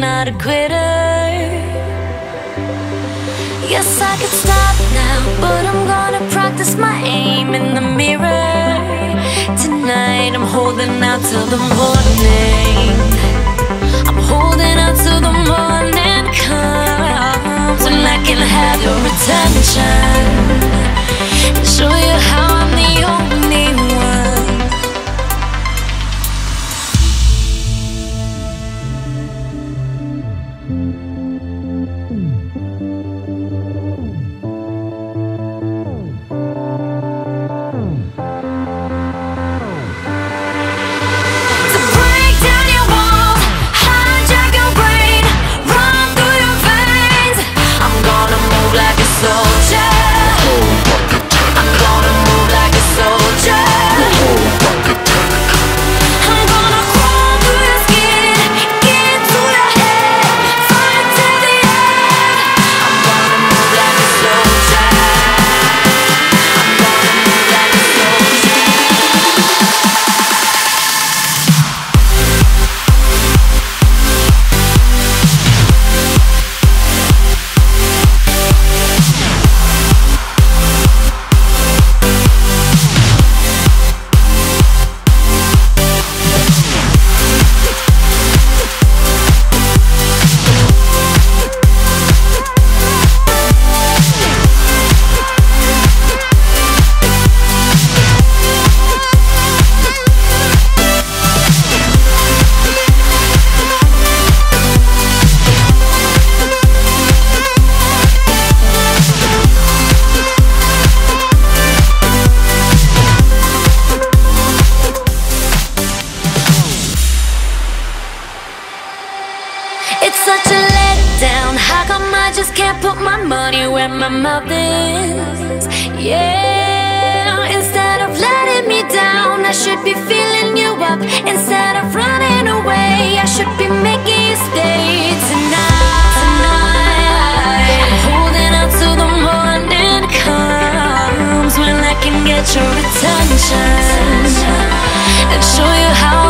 not a quitter. Yes, I could stop now, but I'm gonna practice my aim in the mirror. Tonight, I'm holding out till the morning. I'm holding out till the morning comes, and I can have your attention. Show you can't put my money where my mouth is? Yeah, instead of letting me down, I should be filling you up. Instead of running away, I should be making you stay tonight. I'm holding out till the morning comes when I can get your attention and show you how.